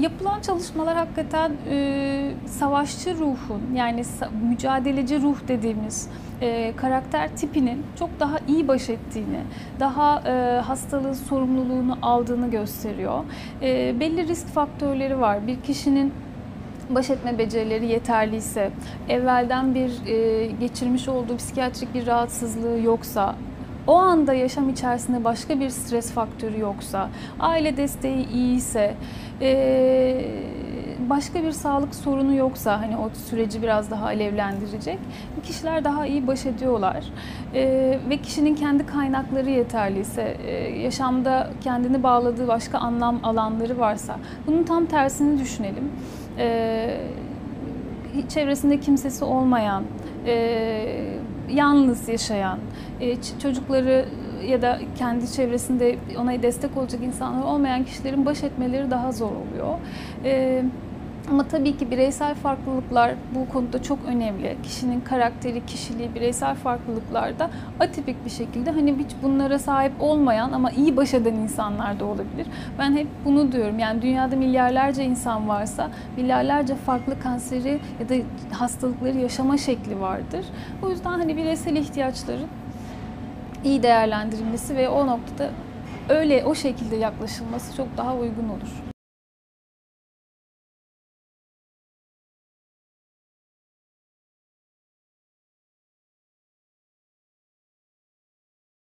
Yapılan çalışmalar hakikaten e, savaşçı ruhun yani mücadeleci ruh dediğimiz e, karakter tipinin çok daha iyi baş ettiğini, daha e, hastalığın sorumluluğunu aldığını gösteriyor. E, belli risk faktörleri var. Bir kişinin baş etme becerileri yeterliyse, evvelden bir e, geçirmiş olduğu psikiyatrik bir rahatsızlığı yoksa, o anda yaşam içerisinde başka bir stres faktörü yoksa, aile desteği iyiyse, e, başka bir sağlık sorunu yoksa hani o süreci biraz daha alevlendirecek kişiler daha iyi baş ediyorlar. E, ve kişinin kendi kaynakları yeterliyse e, yaşamda kendini bağladığı başka anlam alanları varsa bunun tam tersini düşünelim. E, çevresinde kimsesi olmayan e, yalnız yaşayan e, çocukları ya da kendi çevresinde ona destek olacak insanlar olmayan kişilerin baş etmeleri daha zor oluyor. E, ama tabii ki bireysel farklılıklar bu konuda çok önemli. Kişinin karakteri, kişiliği, bireysel farklılıklar da atipik bir şekilde hani hiç bunlara sahip olmayan ama iyi baş eden insanlar da olabilir. Ben hep bunu diyorum. Yani dünyada milyarlarca insan varsa milyarlarca farklı kanseri ya da hastalıkları yaşama şekli vardır. O yüzden hani bireysel ihtiyaçların iyi değerlendirilmesi ve o noktada öyle o şekilde yaklaşılması çok daha uygun olur.